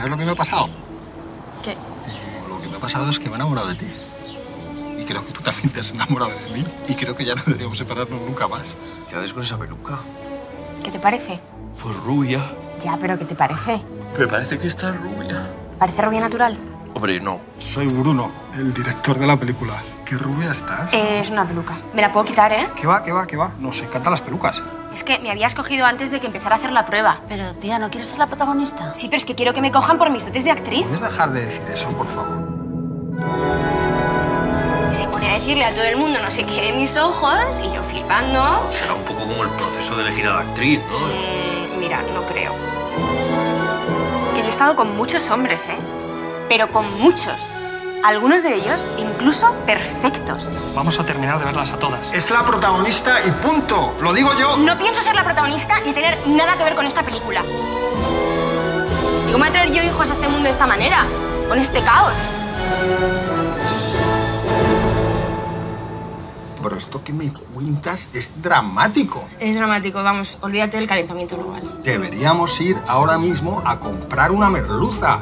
¿Sabes lo que me ha pasado? ¿Qué? Lo que me ha pasado es que me he enamorado de ti. Y creo que tú también te has enamorado de mí. Y creo que ya no deberíamos separarnos nunca más. ¿Qué haces con esa peluca? ¿Qué te parece? Pues rubia. Ya, pero ¿qué te parece? Me parece que está rubia. ¿Parece rubia natural? Hombre, no. Soy Bruno, el director de la película. ¿Qué rubia estás? Eh, es una peluca. Me la puedo quitar, ¿eh? ¿Qué va, qué va, qué va? Nos encantan las pelucas. Es que me habías cogido antes de que empezara a hacer la prueba. Pero, tía, ¿no quieres ser la protagonista? Sí, pero es que quiero que me cojan por mis dotes de actriz. ¿Puedes dejar de decir eso, por favor? Y se pone a decirle a todo el mundo no sé qué de mis ojos y yo flipando. Será un poco como el proceso de elegir a la actriz, ¿no? Mm, mira, no creo. Que yo he estado con muchos hombres, ¿eh? Pero con muchos. Algunos de ellos incluso perfectos. Vamos a terminar de verlas a todas. Es la protagonista y punto. Lo digo yo. No pienso ser la protagonista ni tener nada que ver con esta película. ¿Y cómo voy a traer yo hijos a este mundo de esta manera? Con este caos. Pero esto que me cuentas es dramático. Es dramático, vamos, olvídate del calentamiento global. Deberíamos ir ahora mismo a comprar una merluza.